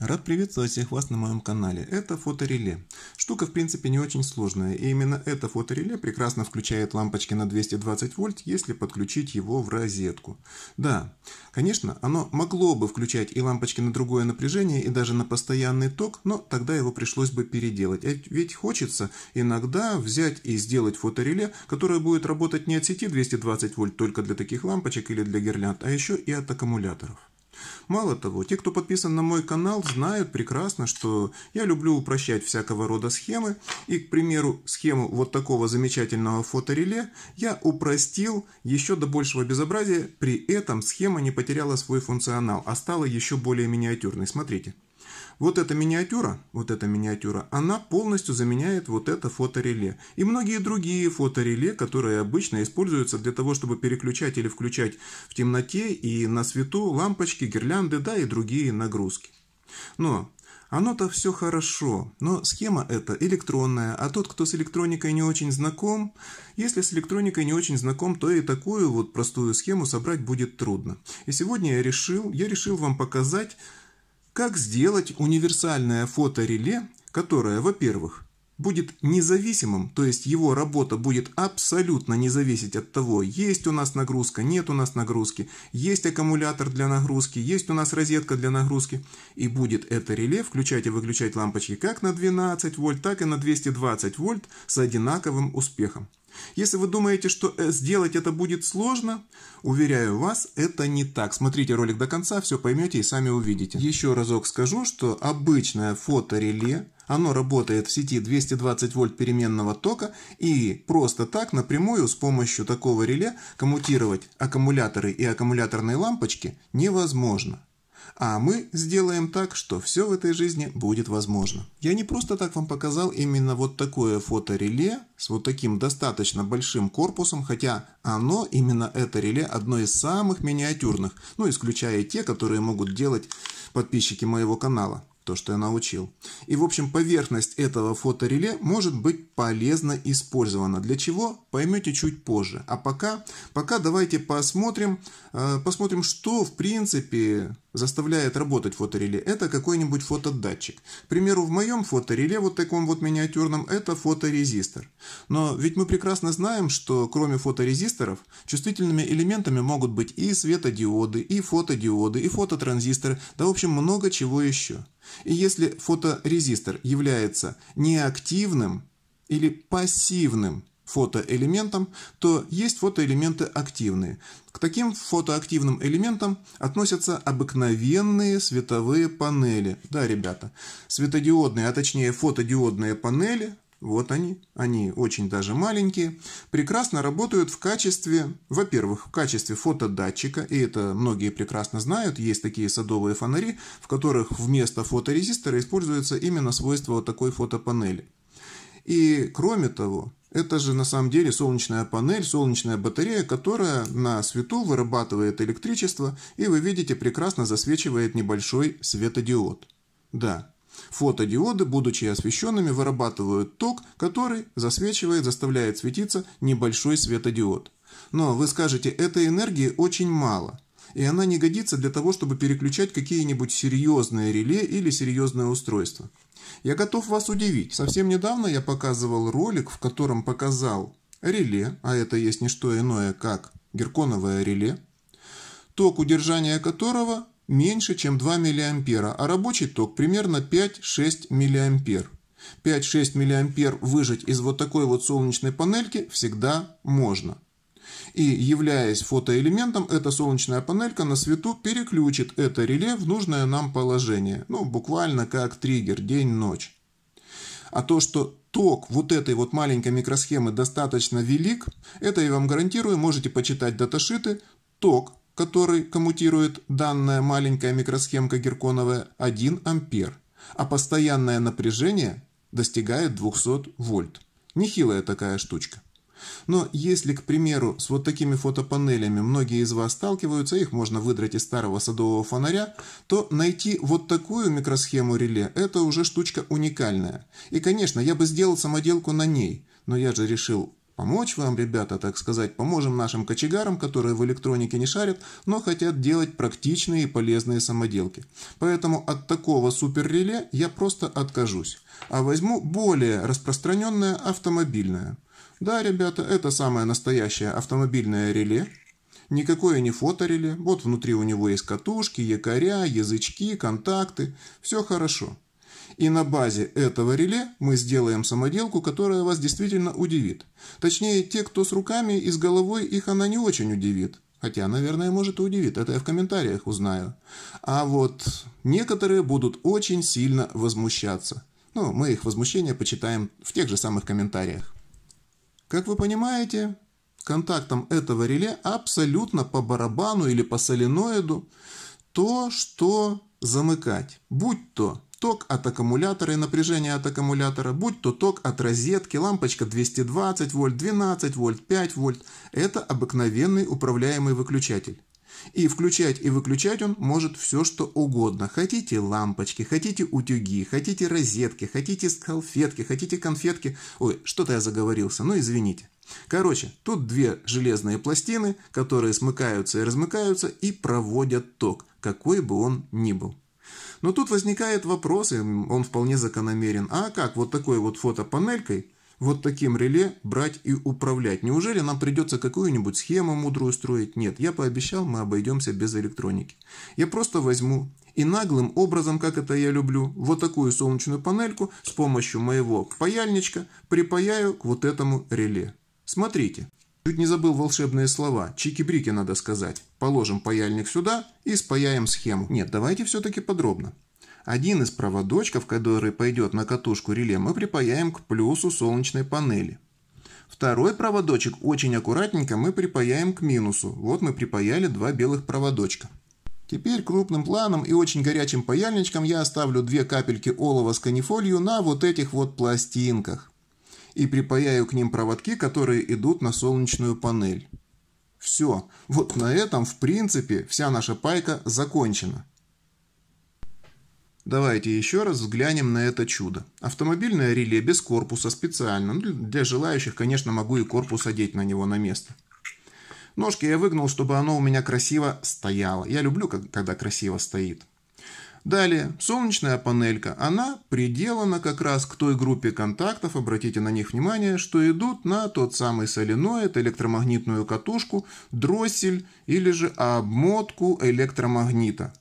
Рад приветствовать всех вас на моем канале. Это фотореле. Штука в принципе не очень сложная, и именно это фотореле прекрасно включает лампочки на 220 вольт, если подключить его в розетку. Да, конечно, оно могло бы включать и лампочки на другое напряжение, и даже на постоянный ток, но тогда его пришлось бы переделать. Ведь хочется иногда взять и сделать фотореле, которое будет работать не от сети 220 вольт только для таких лампочек или для гирлянд, а еще и от аккумуляторов. Мало того, те, кто подписан на мой канал, знают прекрасно, что я люблю упрощать всякого рода схемы. И, к примеру, схему вот такого замечательного фотореле я упростил еще до большего безобразия. При этом схема не потеряла свой функционал, а стала еще более миниатюрной. Смотрите. Вот эта миниатюра, вот эта миниатюра, она полностью заменяет вот это фотореле. И многие другие фотореле, которые обычно используются для того, чтобы переключать или включать в темноте и на свету лампочки, гирлянды, да и другие нагрузки. Но оно-то все хорошо, но схема эта электронная, а тот, кто с электроникой не очень знаком, если с электроникой не очень знаком, то и такую вот простую схему собрать будет трудно. И сегодня я решил, я решил вам показать, как сделать универсальное фотореле, которое, во-первых, будет независимым, то есть его работа будет абсолютно не зависеть от того, есть у нас нагрузка, нет у нас нагрузки, есть аккумулятор для нагрузки, есть у нас розетка для нагрузки, и будет это реле включать и выключать лампочки как на 12 вольт, так и на 220 вольт с одинаковым успехом. Если вы думаете, что э, сделать это будет сложно, уверяю вас, это не так. Смотрите ролик до конца, все поймете и сами увидите. Еще разок скажу, что обычное фотореле, оно работает в сети 220 вольт переменного тока и просто так напрямую с помощью такого реле коммутировать аккумуляторы и аккумуляторные лампочки невозможно. А мы сделаем так, что все в этой жизни будет возможно. Я не просто так вам показал именно вот такое фотореле с вот таким достаточно большим корпусом, хотя оно, именно это реле, одно из самых миниатюрных, ну исключая те, которые могут делать подписчики моего канала то, что я научил. И, в общем, поверхность этого фотореле может быть полезно использована. Для чего? Поймете чуть позже. А пока, пока давайте посмотрим, э, посмотрим, что, в принципе, заставляет работать фотореле. Это какой-нибудь фотодатчик. К примеру, в моем фотореле, вот таком вот миниатюрном, это фоторезистор. Но ведь мы прекрасно знаем, что кроме фоторезисторов, чувствительными элементами могут быть и светодиоды, и фотодиоды, и фототранзисторы, да, в общем, много чего еще. И если фоторезистор является неактивным или пассивным фотоэлементом, то есть фотоэлементы активные. К таким фотоактивным элементам относятся обыкновенные световые панели. Да, ребята, светодиодные, а точнее фотодиодные панели вот они, они очень даже маленькие, прекрасно работают в качестве, во-первых, в качестве фотодатчика, и это многие прекрасно знают, есть такие садовые фонари, в которых вместо фоторезистора используется именно свойство вот такой фотопанели. И кроме того, это же на самом деле солнечная панель, солнечная батарея, которая на свету вырабатывает электричество, и вы видите, прекрасно засвечивает небольшой светодиод. Да, Фотодиоды, будучи освещенными, вырабатывают ток, который засвечивает, заставляет светиться небольшой светодиод. Но вы скажете, этой энергии очень мало, и она не годится для того, чтобы переключать какие-нибудь серьезные реле или серьезное устройство. Я готов вас удивить. Совсем недавно я показывал ролик, в котором показал реле, а это есть не что иное, как герконовое реле, ток удержания которого меньше, чем 2 мА, а рабочий ток примерно 5-6 мА. 5-6 мА выжать из вот такой вот солнечной панельки всегда можно. И являясь фотоэлементом, эта солнечная панелька на свету переключит это реле в нужное нам положение. Ну, буквально как триггер, день-ночь. А то, что ток вот этой вот маленькой микросхемы достаточно велик, это я вам гарантирую, можете почитать даташиты. Ток который коммутирует данная маленькая микросхемка герконовая 1 ампер, а постоянное напряжение достигает 200 вольт. Нехилая такая штучка. Но если, к примеру, с вот такими фотопанелями многие из вас сталкиваются, их можно выдрать из старого садового фонаря, то найти вот такую микросхему реле – это уже штучка уникальная. И, конечно, я бы сделал самоделку на ней, но я же решил Помочь вам, ребята, так сказать, поможем нашим кочегарам, которые в электронике не шарят, но хотят делать практичные и полезные самоделки. Поэтому от такого суперреле я просто откажусь, а возьму более распространенное автомобильное. Да, ребята, это самое настоящее автомобильное реле, Никакое не фотореле. Вот внутри у него есть катушки, якоря, язычки, контакты. Все хорошо. И на базе этого реле мы сделаем самоделку, которая вас действительно удивит. Точнее, те, кто с руками и с головой, их она не очень удивит. Хотя, наверное, может и удивит, это я в комментариях узнаю. А вот некоторые будут очень сильно возмущаться. Ну, мы их возмущения почитаем в тех же самых комментариях. Как вы понимаете, контактам этого реле абсолютно по барабану или по соленоиду то, что замыкать. Будь то ток от аккумулятора и напряжение от аккумулятора, будь то ток от розетки, лампочка 220 вольт, 12 вольт, 5 вольт. Это обыкновенный управляемый выключатель. И включать и выключать он может все, что угодно. Хотите лампочки, хотите утюги, хотите розетки, хотите салфетки, хотите конфетки. Ой, что-то я заговорился, ну извините. Короче, тут две железные пластины, которые смыкаются и размыкаются и проводят ток, какой бы он ни был. Но тут возникает вопрос, и он вполне закономерен. А как вот такой вот фотопанелькой, вот таким реле брать и управлять? Неужели нам придется какую-нибудь схему мудрую строить? Нет, я пообещал, мы обойдемся без электроники. Я просто возьму и наглым образом, как это я люблю, вот такую солнечную панельку с помощью моего паяльничка припаяю к вот этому реле. Смотрите. Чуть не забыл волшебные слова. Чики-брики надо сказать. Положим паяльник сюда и спаяем схему. Нет, давайте все-таки подробно. Один из проводочков, который пойдет на катушку реле, мы припаяем к плюсу солнечной панели. Второй проводочек очень аккуратненько мы припаяем к минусу. Вот мы припаяли два белых проводочка. Теперь крупным планом и очень горячим паяльничком я оставлю две капельки олова с канифолью на вот этих вот пластинках и припаяю к ним проводки, которые идут на солнечную панель. Все, вот на этом, в принципе, вся наша пайка закончена. Давайте еще раз взглянем на это чудо. Автомобильное реле без корпуса специально. Ну, для желающих, конечно, могу и корпус одеть на него на место. Ножки я выгнал, чтобы оно у меня красиво стояло. Я люблю, когда красиво стоит. Далее, солнечная панелька, она приделана как раз к той группе контактов, обратите на них внимание, что идут на тот самый соленоид, электромагнитную катушку, дроссель или же обмотку электромагнита.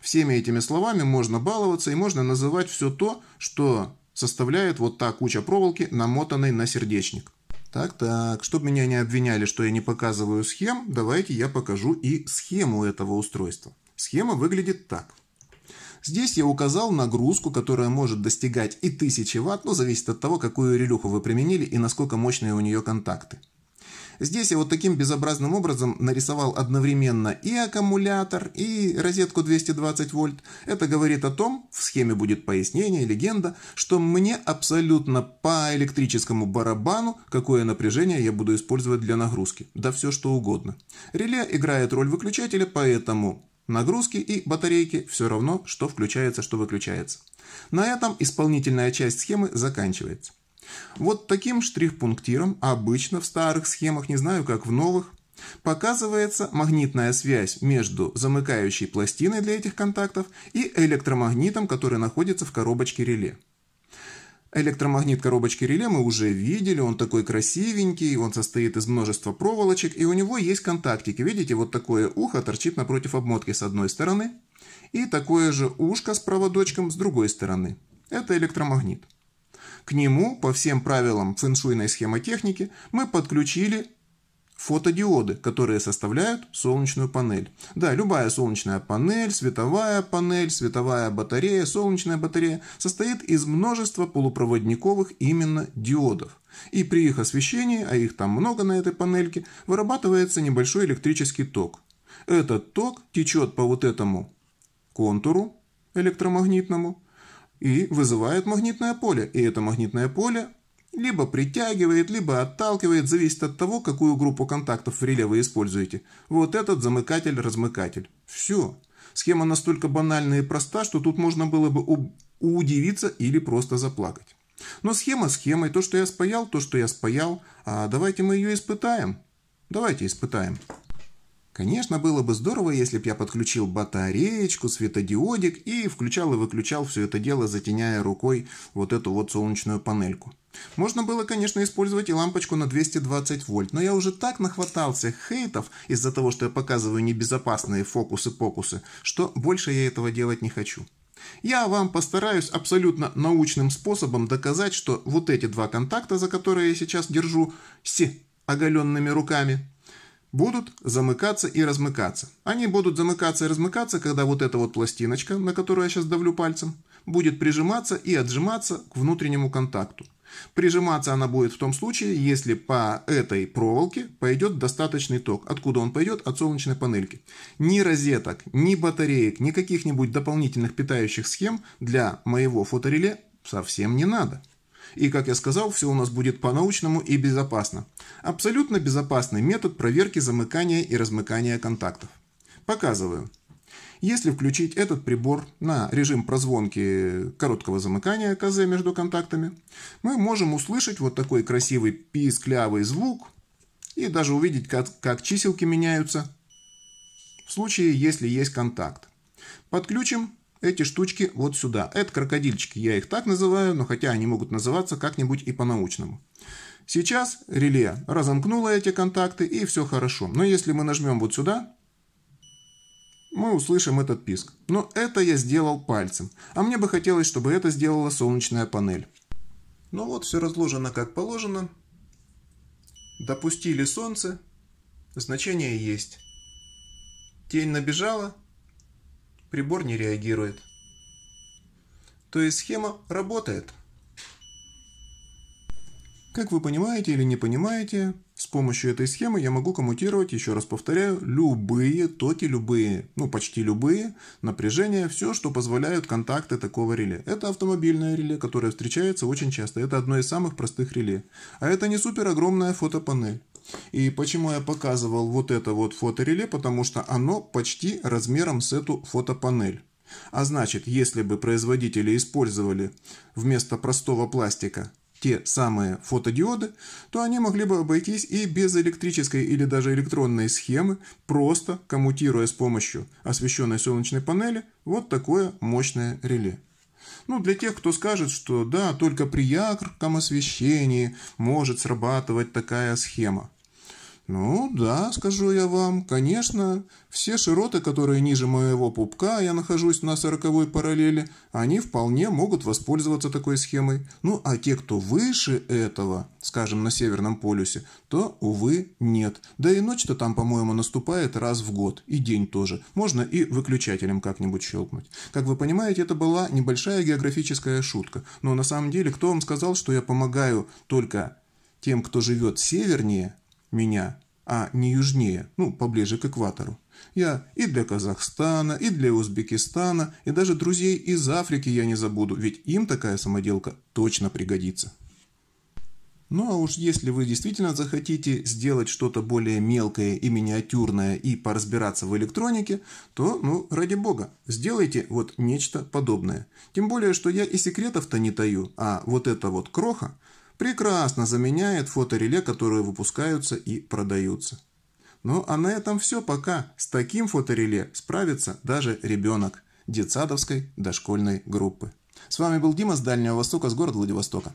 Всеми этими словами можно баловаться и можно называть все то, что составляет вот та куча проволоки, намотанной на сердечник. Так-так, чтобы меня не обвиняли, что я не показываю схем, давайте я покажу и схему этого устройства. Схема выглядит так. Здесь я указал нагрузку, которая может достигать и 1000 Вт, но зависит от того, какую релюху вы применили и насколько мощные у нее контакты. Здесь я вот таким безобразным образом нарисовал одновременно и аккумулятор, и розетку 220 вольт. Это говорит о том, в схеме будет пояснение, легенда, что мне абсолютно по электрическому барабану, какое напряжение я буду использовать для нагрузки. Да все что угодно. Реле играет роль выключателя, поэтому Нагрузки и батарейки все равно, что включается, что выключается. На этом исполнительная часть схемы заканчивается. Вот таким штрих-пунктиром обычно в старых схемах, не знаю как в новых, показывается магнитная связь между замыкающей пластиной для этих контактов и электромагнитом, который находится в коробочке реле. Электромагнит коробочки реле мы уже видели, он такой красивенький, он состоит из множества проволочек, и у него есть контактики. Видите, вот такое ухо торчит напротив обмотки с одной стороны, и такое же ушко с проводочком с другой стороны. Это электромагнит. К нему, по всем правилам фэншуйной схемотехники, мы подключили фотодиоды, которые составляют солнечную панель. Да, любая солнечная панель, световая панель, световая батарея, солнечная батарея состоит из множества полупроводниковых именно диодов. И при их освещении, а их там много на этой панельке, вырабатывается небольшой электрический ток. Этот ток течет по вот этому контуру электромагнитному и вызывает магнитное поле. И это магнитное поле либо притягивает, либо отталкивает, зависит от того, какую группу контактов в реле вы используете. Вот этот замыкатель-размыкатель. Все. Схема настолько банальна и проста, что тут можно было бы удивиться или просто заплакать. Но схема схемой, то, что я спаял, то, что я спаял. А давайте мы ее испытаем. Давайте испытаем. Конечно, было бы здорово, если бы я подключил батареечку, светодиодик и включал и выключал все это дело, затеняя рукой вот эту вот солнечную панельку. Можно было, конечно, использовать и лампочку на 220 вольт, но я уже так нахватался хейтов из-за того, что я показываю небезопасные фокусы-покусы, что больше я этого делать не хочу. Я вам постараюсь абсолютно научным способом доказать, что вот эти два контакта, за которые я сейчас держу с оголенными руками, будут замыкаться и размыкаться. Они будут замыкаться и размыкаться, когда вот эта вот пластиночка, на которую я сейчас давлю пальцем, будет прижиматься и отжиматься к внутреннему контакту. Прижиматься она будет в том случае, если по этой проволоке пойдет достаточный ток. Откуда он пойдет? От солнечной панельки. Ни розеток, ни батареек, ни каких-нибудь дополнительных питающих схем для моего фотореле совсем не надо. И, как я сказал, все у нас будет по-научному и безопасно. Абсолютно безопасный метод проверки замыкания и размыкания контактов. Показываю. Если включить этот прибор на режим прозвонки короткого замыкания КЗ между контактами, мы можем услышать вот такой красивый писклявый звук и даже увидеть, как, как чиселки меняются в случае, если есть контакт. Подключим эти штучки вот сюда. Это крокодильчики, я их так называю, но хотя они могут называться как-нибудь и по-научному. Сейчас реле разомкнуло эти контакты и все хорошо. Но если мы нажмем вот сюда, мы услышим этот писк. Но это я сделал пальцем. А мне бы хотелось, чтобы это сделала солнечная панель. Ну вот, все разложено как положено. Допустили солнце. Значение есть. Тень набежала, прибор не реагирует. То есть схема работает. Как вы понимаете или не понимаете, с помощью этой схемы я могу коммутировать, еще раз повторяю, любые токи, любые, ну почти любые напряжения, все, что позволяют контакты такого реле. Это автомобильное реле, которое встречается очень часто. Это одно из самых простых реле. А это не супер огромная фотопанель. И почему я показывал вот это вот фотореле, потому что оно почти размером с эту фотопанель. А значит, если бы производители использовали вместо простого пластика те самые фотодиоды, то они могли бы обойтись и без электрической или даже электронной схемы, просто коммутируя с помощью освещенной солнечной панели вот такое мощное реле. Ну, для тех, кто скажет, что да, только при ярком освещении может срабатывать такая схема. Ну, да, скажу я вам, конечно, все широты, которые ниже моего пупка, я нахожусь на сороковой параллели, они вполне могут воспользоваться такой схемой. Ну, а те, кто выше этого, скажем, на Северном полюсе, то, увы, нет. Да и ночь-то там, по-моему, наступает раз в год, и день тоже. Можно и выключателем как-нибудь щелкнуть. Как вы понимаете, это была небольшая географическая шутка. Но на самом деле, кто вам сказал, что я помогаю только тем, кто живет севернее, меня, а не южнее, ну, поближе к экватору. Я и для Казахстана, и для Узбекистана, и даже друзей из Африки я не забуду, ведь им такая самоделка точно пригодится. Ну а уж если вы действительно захотите сделать что-то более мелкое и миниатюрное и поразбираться в электронике, то, ну, ради бога, сделайте вот нечто подобное. Тем более, что я и секретов-то не таю, а вот эта вот кроха – прекрасно заменяет фотореле, которые выпускаются и продаются. Ну а на этом все пока. С таким фотореле справится даже ребенок детсадовской дошкольной группы. С вами был Дима с Дальнего Востока, с города Владивостока.